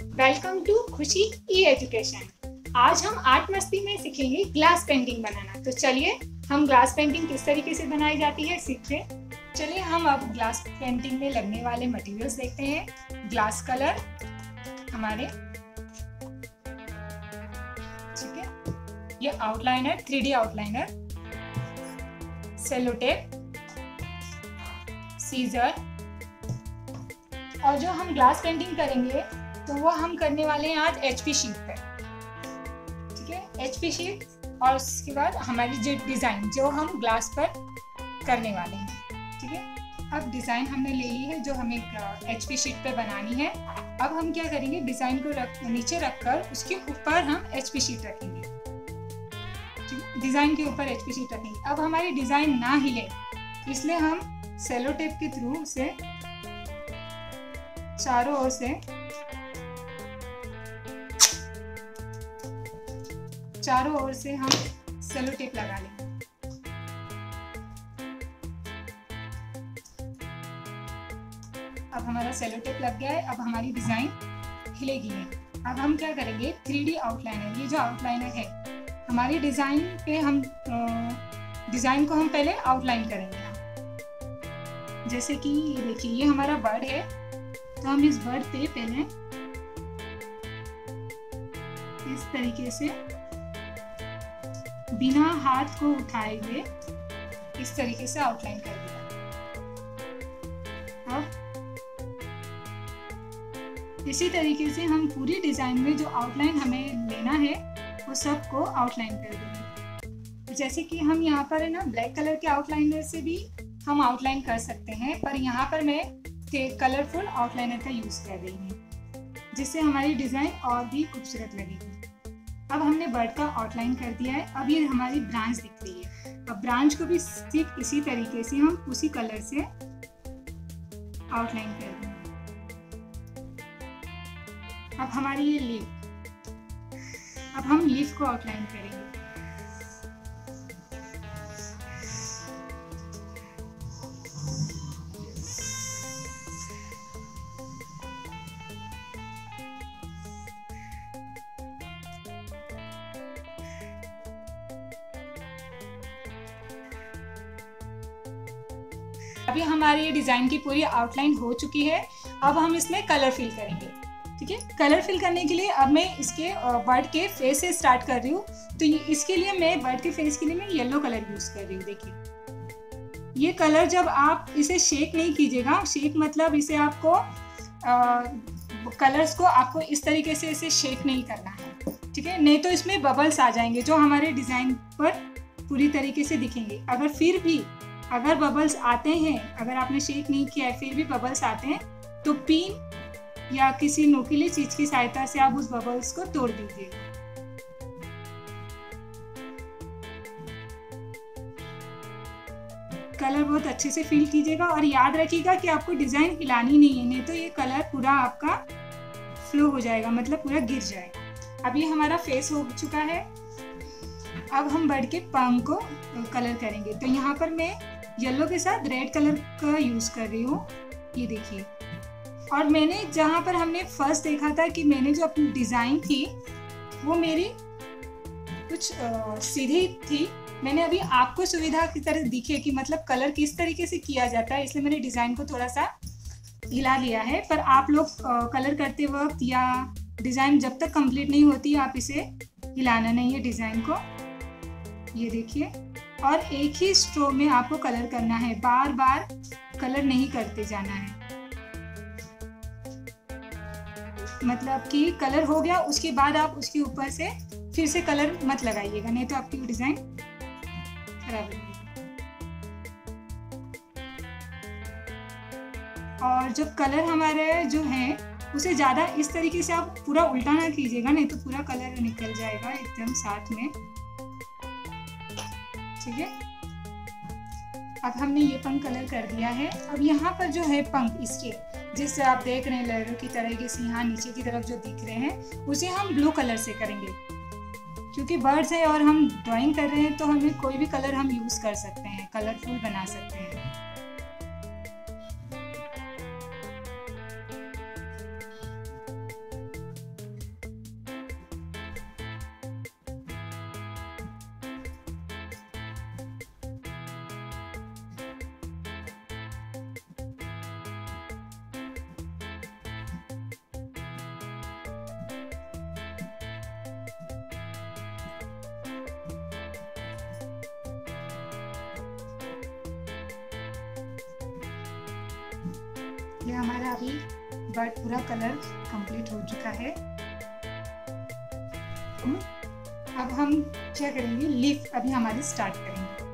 Welcome to खुशी ई education आज हम आर्ट मस्ती में सीखेंगे ग्लास पेंटिंग बनाना। तो चलिए, हम ग्लास पेंटिंग किस तरीके से बनाई जाती है सीखते चलिए, हम अब ग्लास पेंटिंग में लगने वाले मटेरियल्स देखते हैं। ग्लास कलर हमारे। ठीक है? ये outliner three D outliner sellotape scissor और जो हम ग्लास पेंटिंग करेंगे तो वो हम करने वाले हैं आज एच पी शीट पे। ठीक है? एच पी शीट और उसके बाद हमारी जो डिज़ाइन जो हम ग्लास पर करने वाले हैं। ठीक है? अब डिज़ाइन हमने ले ली है, जो हमें एच पी शीट पे बनानी है। अब हम क्या करेंगे? डिज़ाइन को रख, नीचे रखकर उसके ऊपर हम एच पी शीट रखेंगे। डिज़ाइन के ऊपर एच पी शीट रखेंगे। अब हमारी डिज़ाइन ना हिले इसलिए हम सेलो टेप के थ्रू उसे चारों ओर से चारों ओर से हम सेलो टेप लगा लेंगे अब हमारा सेलो टेप लग गया है, अब हमारी डिज़ाइन हिलेगी नहीं अब हम क्या करेंगे? थ्री डी आउटलाइनर ये जो आउटलाइनर है, हमारी डिज़ाइन पे हम डिज़ाइन को हम पहले आउटलाइन करेंगे। जैसे कि ये देखिए, ये हमारा बर्ड है तो हम इस बर्ड पे पहले इस तरीके से बिना हाथ को उठाए हुए इस तरीके से आउटलाइन कर दिया। अब इसी तरीके से हम पूरी डिज़ाइन में जो आउटलाइन हमें लेना है, वो सबको आउटलाइन कर देंगे। जैसे कि हम यहाँ पर है ना ब्लैक कलर के आउटलाइनर से भी हम आउटलाइन कर सकते हैं, पर यहाँ पर मैं कलरफुल आउटलाइनर का यूज़ कर रही हूँ, जिससे हमारी डिज़ाइन और भी खूबसूरत लगेगी। अब हमने बर्ड का आउटलाइन कर दिया है। अब ये हमारी ब्रांच दिख रही है। अब ब्रांच को भी ठीक इसी तरीके से हम उसी कलर से आउटलाइन कर देंगे। अब हमारी ये लीफ अब हम लीफ को आउटलाइन करेंगे। अभी हमारी ये डिज़ाइन की पूरी आउटलाइन हो चुकी है। अब हम इसमें कलर फिल करेंगे ठीक है? कलर फिल करने के लिए अब मैं इसके बर्ड के फेस से स्टार्ट कर रही हूँ। तो इसके लिए मैं बर्ड के फेस के लिए मैं येलो कलर यूज़ कर रही हूँ देखिए। ये कलर जब आप इसे शेक नहीं कीजिएगा शेक मतलब इसे आपको आ, कलर्स को आपको इस तरीके से इसे शेक नहीं करना है ठीक है? नहीं तो इसमें बबल्स आ जाएँगे जो हमारे डिज़ाइन पर पूरी तरीके से दिखेंगे। अगर फिर भी अगर बबल्स आते हैं, अगर आपने शेक नहीं किया है, फिर भी बबल्स आते हैं तो पीन या किसी नोकीली चीज़ की सहायता से आप उस बबल्स को तोड़ दीजिए। कलर बहुत अच्छे से फिल कीजिएगा और याद रखिएगा कि आपको डिज़ाइन हिलानी नहीं है, नहीं तो ये कलर पूरा आपका फ्लो हो जाएगा मतलब पूरा गिर जाएगा। अब ये हमारा फेस हो चुका है। अब हम बढ़ के पंख को कलर करेंगे। तो यहाँ पर मैं येलो के साथ रेड कलर का यूज़ कर रही हूँ। ये देखिए। और मैंने जहाँ पर हमने फ़र्स्ट देखा था कि मैंने जो अपनी डिज़ाइन थी, वो मेरी कुछ सीधी थी। मैंने अभी आपको सुविधा की तरह दिखे कि मतलब कलर किस तरीके से किया जाता है, इसलिए मैंने डिज़ाइन को थोड़ा सा हिला लिया है। पर आप लोग कलर करते वक्त या डिज़ाइन जब तक कंप्लीट नहीं होती, आप इसे हिलाना नहीं है डिज़ाइन को। ये देखिए। और एक ही स्ट्रो में आपको कलर करना है। बार बार कलर नहीं करते जाना है। मतलब कि कलर हो गया, उसके बाद आप उसके ऊपर से फिर से कलर मत लगाइएगा, नहीं तो आपकी डिज़ाइन खराब हो और जो कलर हमारे जो है, उसे ज़्यादा इस तरीके से आप पूरा उल्टा ना कीजिएगा, नहीं तो पूरा कलर निकल जाएगा एकदम साथ में। ठीक है? अब हमने ये पंख कलर कर दिया है। अब यहाँ पर जो है पंख, इसके, जिससे आप देख रहे हैं, लहरों की तरह के यहाँ नीचे की तरफ़ जो दिख रहे हैं, उसे हम ब्लू कलर से करेंगे। क्योंकि बर्ड्स है और हम ड्राइंग कर रहे हैं तो हमें कोई भी कलर हम यूज़ कर सकते हैं कलरफुल बना सकते हैं। देखिए हमारा अभी बर्ड पूरा कलर कंप्लीट हो चुका है। अब हम क्या करेंगे? लीफ अभी हमारी स्टार्ट करेंगे।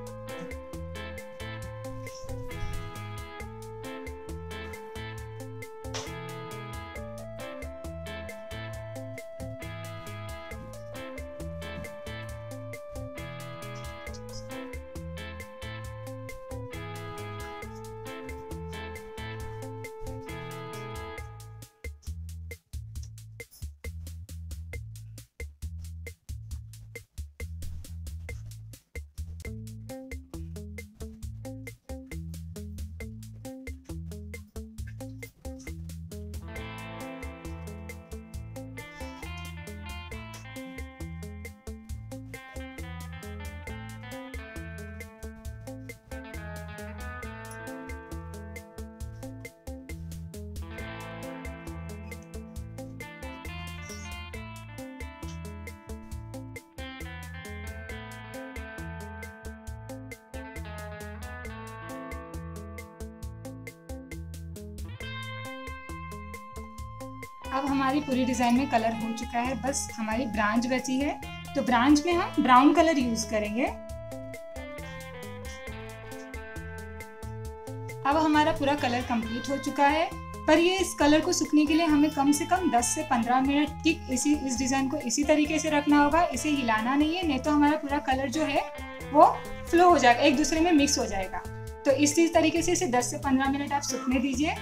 अब हमारी पूरी डिज़ाइन में कलर हो चुका है, बस हमारी ब्रांच बची है। तो ब्रांच में हम ब्राउन कलर यूज़ करेंगे। अब हमारा पूरा कलर कंप्लीट हो चुका है। पर ये इस कलर को सूखने के लिए हमें कम से कम 10 से 15 मिनट ठीक इसी, इस डिज़ाइन को इसी तरीके से रखना होगा। इसे हिलाना नहीं है, नहीं तो हमारा पूरा कलर जो है वो फ्लो हो जाएगा, एक दूसरे में मिक्स हो जाएगा। तो इसी तरीके से इसे 10 से 15 मिनट आप सूखने दीजिए।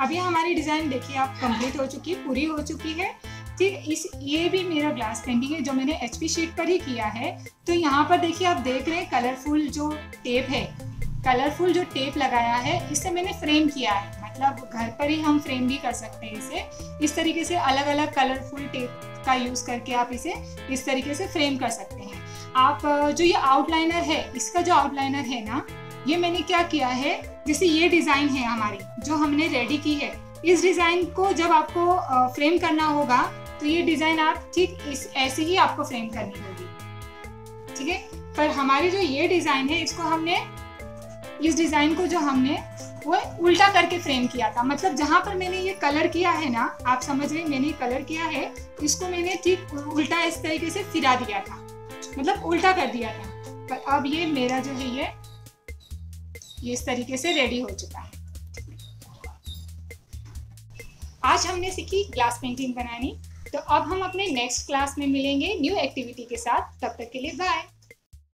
अभी हमारी डिज़ाइन देखिए, आप कंप्लीट हो चुकी है पूरी हो चुकी है। ठीक, इस, ये भी मेरा ग्लास पेंटिंग है, जो मैंने एचपी शीट पर ही किया है। तो यहाँ पर देखिए, आप देख रहे हैं कलरफुल जो टेप है कलरफुल जो टेप लगाया है इससे मैंने फ्रेम किया है। मतलब घर पर ही हम फ्रेम भी कर सकते हैं इसे। इस तरीके से अलग अलग कलरफुल टेप का यूज़ करके आप इसे इस तरीके से फ्रेम कर सकते हैं। आप, जो ये आउटलाइनर है, इसका जो आउटलाइनर है ना, ये मैंने क्या किया है? जैसे ये डिज़ाइन है हमारी, जो हमने रेडी की है। इस डिज़ाइन को जब आपको फ्रेम करना होगा तो ये डिज़ाइन आप ठीक इस, ऐसे ही आपको फ्रेम करनी होगी। ठीक है? पर हमारी जो ये डिज़ाइन है, इसको हमने, इस डिज़ाइन को जो हमने, वो उल्टा करके फ्रेम किया था। मतलब जहाँ पर मैंने ये कलर किया है ना, आप समझ रहे मैंने कलर किया है, इसको मैंने ठीक उल्टा इस तरीके से फिरा दिया था। मतलब उल्टा कर दिया था। पर अब ये मेरा जो है ये ये इस तरीके से रेडी हो चुका है। आज हमने सीखी ग्लास पेंटिंग बनानी। तो अब हम अपने नेक्स्ट क्लास में मिलेंगे न्यू एक्टिविटी के साथ। तब तक के लिए बाय